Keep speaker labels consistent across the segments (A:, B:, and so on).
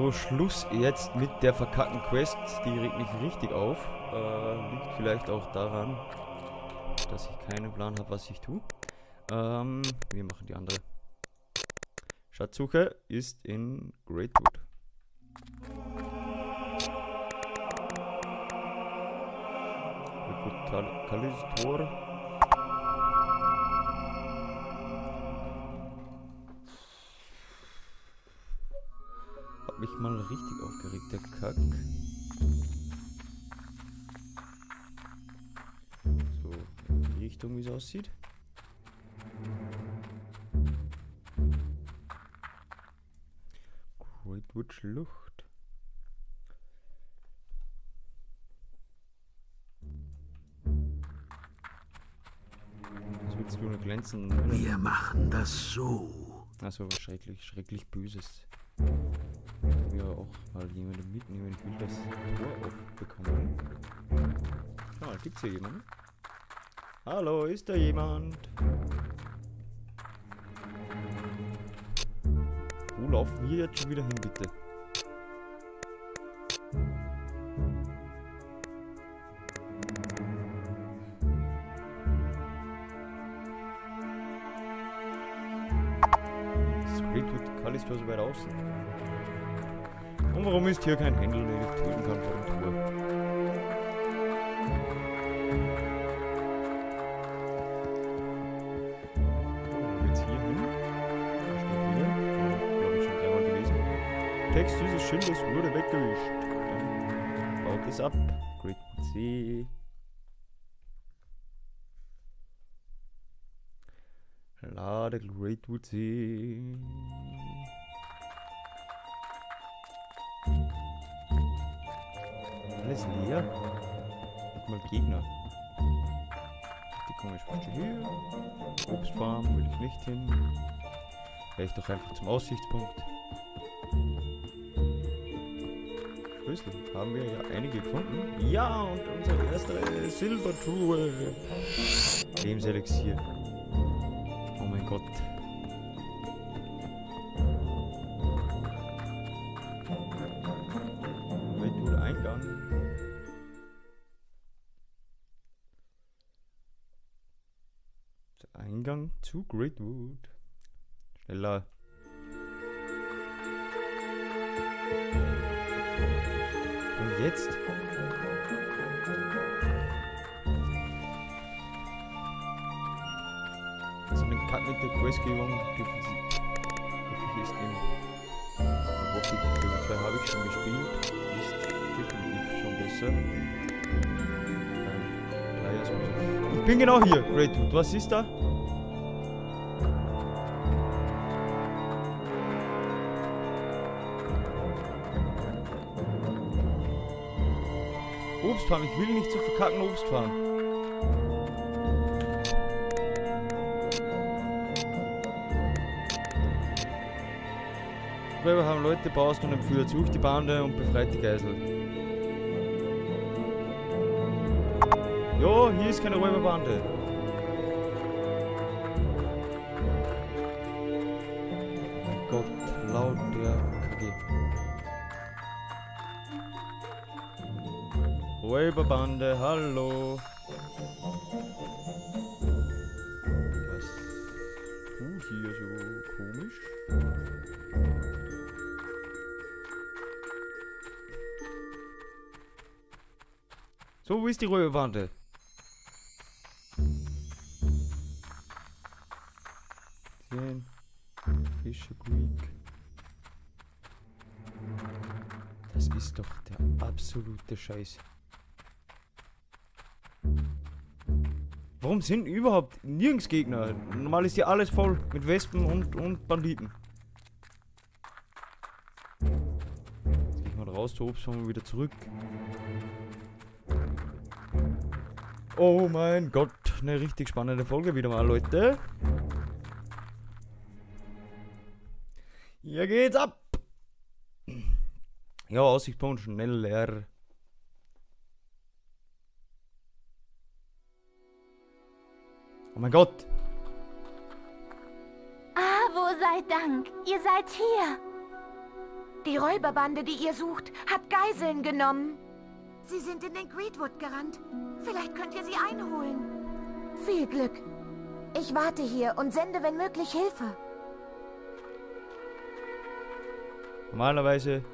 A: So, Schluss jetzt mit der verkackten Quest. Die regt mich richtig auf. Äh, liegt vielleicht auch daran, dass ich keinen Plan habe, was ich tue. Ähm, wir machen die andere. Schatzsuche ist in Greatwood. Greatwood Kalistor. Mal richtig aufgeregt, der Kack. So, in die Richtung, wie es aussieht. Greatwood Schlucht. Was willst du nur glänzen?
B: Wir machen das so.
A: Was schrecklich, schrecklich Böses mal jemanden mitnehmen. Will das Tor aufbekommen. Ah, gibt's hier jemanden? Hallo, ist da jemand? Wo laufen wir jetzt schon wieder hin, bitte? Das Greatwood Callisto so weit außen. Warum ist hier kein Händel, den ich töten kann vor dem Tor? Jetzt hier hin. Steht hier. Glaube ich schon dreimal gelesen. Text dieses Schildes wurde weggewischt. Baut es ab. Great C. Lade Greatwood See. Alles leer. Mal Gegner. Die komisch Früchte hier. Obstfarm will ich nicht hin. Wäre ich doch einfach zum Aussichtspunkt. Schlüssel haben wir ja einige gefunden. Ja, und unsere erste Silbertruhe. Lebenselixier. Eingang zu Greatwood. Schneller. Und jetzt? Also den Cut mit der Questgebung dürfen Sie. Hoffe ist im. Hoffe ich, 2 habe ich schon gespielt. Ist definitiv schon besser. Ähm, ich bin genau hier, Greatwood. Was ist da? Obstfarm. Ich will nicht zu verkacken Obstfarm. Räuber haben Leute, baust und entführt. Sucht die Bande und befreit die Geisel. Jo, hier ist keine Räuberbande. Räuberbande, hallo. Was du hier so komisch? So, wo ist die Räuberbande? Sehen. Fische Creek. Das ist doch der absolute Scheiß. Warum sind überhaupt nirgends Gegner? Normal ist hier alles voll mit Wespen und, und Banditen. Jetzt gehe ich mal raus zur Obstfarm wieder zurück. Oh mein Gott, eine richtig spannende Folge wieder mal, Leute. Hier geht's ab. Ja, Aussichtspunkt schneller. Oh mein Gott.
C: Ah, wo sei Dank. Ihr seid hier. Die Räuberbande, die ihr sucht, hat Geiseln genommen. Sie sind in den Greedwood gerannt. Vielleicht könnt ihr sie einholen. Viel Glück. Ich warte hier und sende, wenn möglich, Hilfe.
A: Normalerweise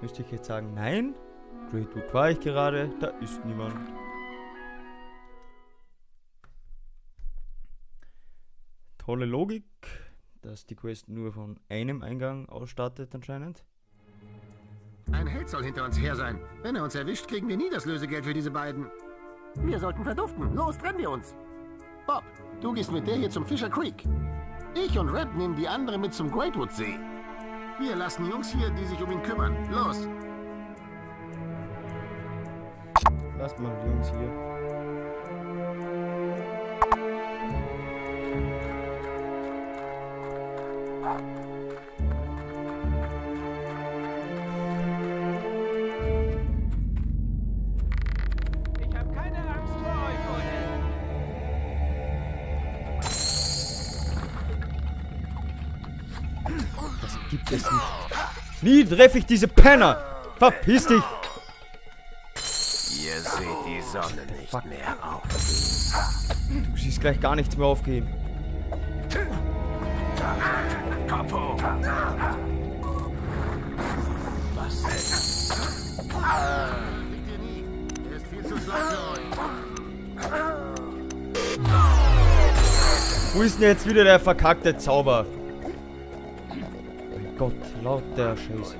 A: müsste ich jetzt sagen, nein. Greatwood war ich gerade, da ist niemand. Tolle Logik, dass die Quest nur von einem Eingang ausstattet anscheinend.
D: Ein Held soll hinter uns her sein. Wenn er uns erwischt, kriegen wir nie das Lösegeld für diese beiden. Wir sollten verduften. Los, trennen wir uns. Bob, du gehst mit der hier zum Fisher Creek. Ich und Red nehmen die andere mit zum Greatwood See. Wir lassen Jungs hier, die sich um ihn kümmern. Los!
A: Lasst mal die Jungs hier. Gibt es nicht. Nie treffe ich diese Penner! Verpiss dich!
B: Ihr seht die Sonne nicht
A: Fuck.
B: mehr auf.
A: Du siehst gleich gar nichts mehr aufgehen.
B: Kapo! Was denn?
D: Kriegt ihr nie. Er ist viel zu schlau für euch.
A: Wo ist denn jetzt wieder der verkackte Zauber? Gott, laut der Scheiße.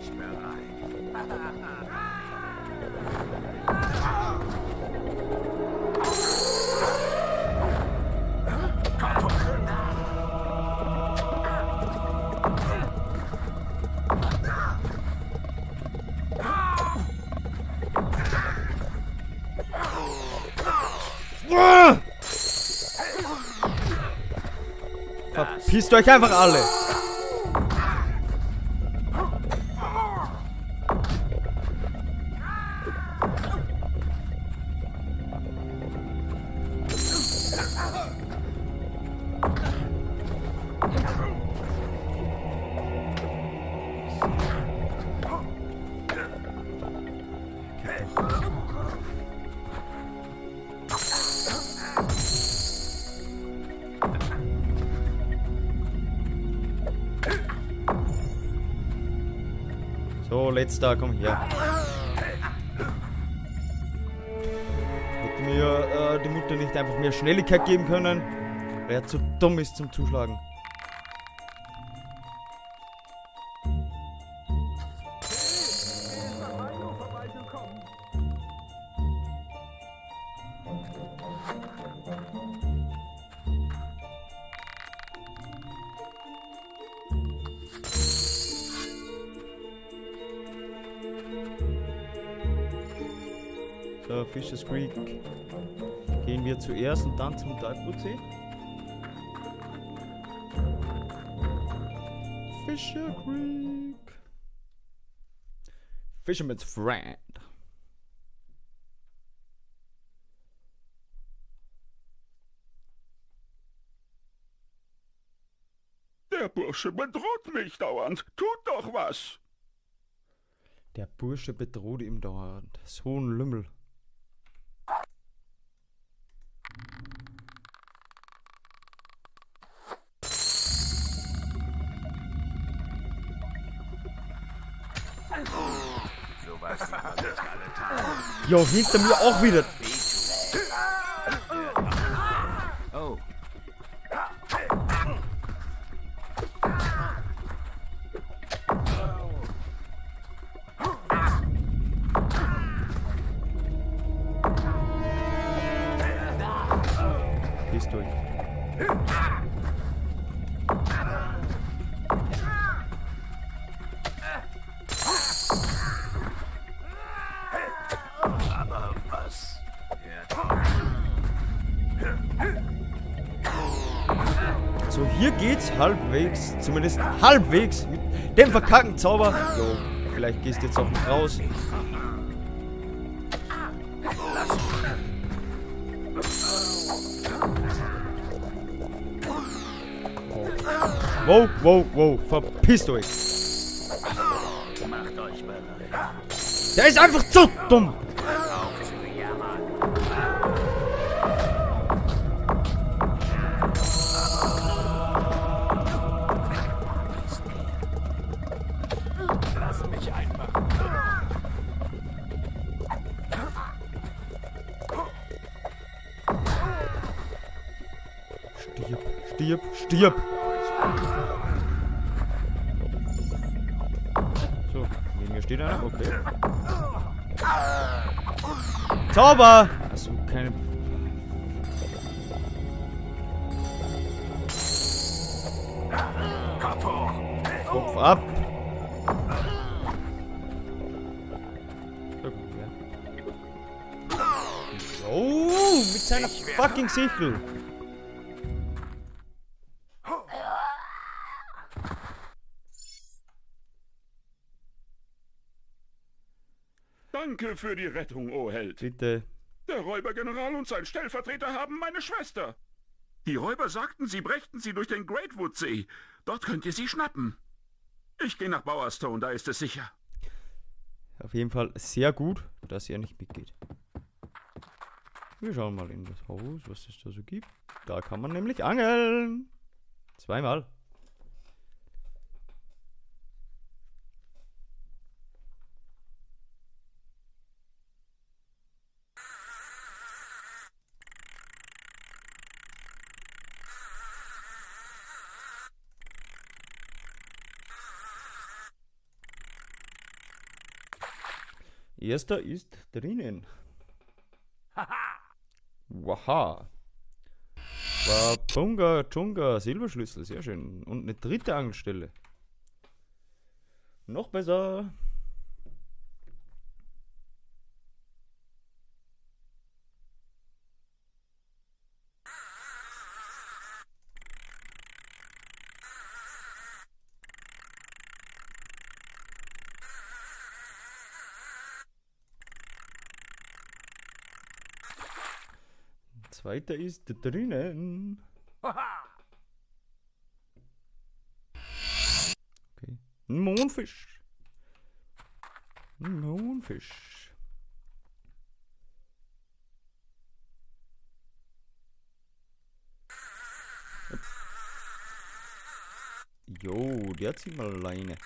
A: Verpisst euch einfach alle! So, letzter, komm her. Hätte mir äh, die Mutter nicht einfach mehr Schnelligkeit geben können, weil er zu dumm ist zum Zuschlagen. Fisher's Creek. Gehen wir zuerst und dann zum Divewood-See. Fisher Creek. Fisherman's Friend.
E: Der Bursche bedroht mich dauernd. Tut doch was.
A: Der Bursche bedroht ihm dauernd. So ein Lümmel. Jo, hinter mir auch wieder. Gehst durch. halbwegs, zumindest halbwegs mit dem verkackten Zauber. Jo, vielleicht gehst du jetzt auch nicht raus. Wow, wow, wow, verpisst euch. Macht euch bereit. Der ist einfach zu dumm. Stirb, stirb. So, neben mir steht einer. Okay. Zauber! Achso, keine.
B: Kopf
A: ab! Oh, mit seiner fucking Sichel!
E: Danke für die Rettung, o Held.
A: Bitte.
E: Der Räubergeneral und sein Stellvertreter haben meine Schwester. Die Räuber sagten, sie brächten sie durch den Greatwood-See. Dort könnt ihr sie schnappen. Ich gehe nach Bowerstone, da ist es sicher.
A: Auf jeden Fall sehr gut, dass er nicht mitgeht. Wir schauen mal in das Haus, was es da so gibt. Da kann man nämlich angeln. Zweimal. Erster ist drinnen. Waha. War Bunga Chunga Silberschlüssel, sehr schön. Und eine dritte Angelstelle. Noch besser. Zweiter ist drinnen. Okay. Ein Mondfisch. Ein Mondfisch. Jo, der zieht mal alleine.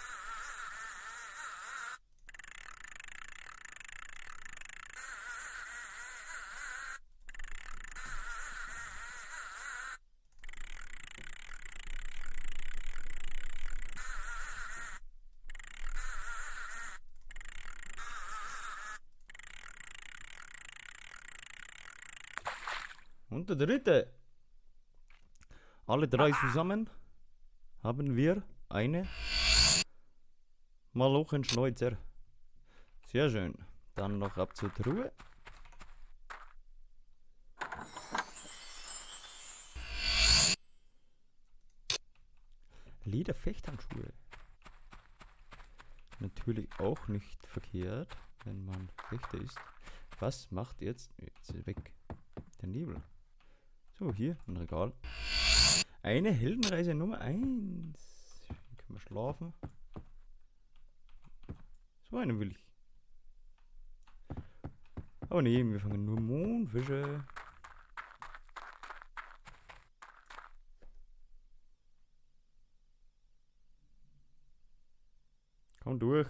A: Und der dritte. Alle drei zusammen haben wir eine Malochen-Schneuzer. Sehr schön. Dann noch ab zur Truhe. Lederfechthandschuhe. Natürlich auch nicht verkehrt, wenn man Fechter ist. Was macht jetzt, jetzt ist weg, der Nebel? So, hier, ein Regal. Eine Heldenreise Nummer 1. Hier können wir schlafen. So eine will ich. Aber nee, wir fangen nur Mondfische. Komm durch.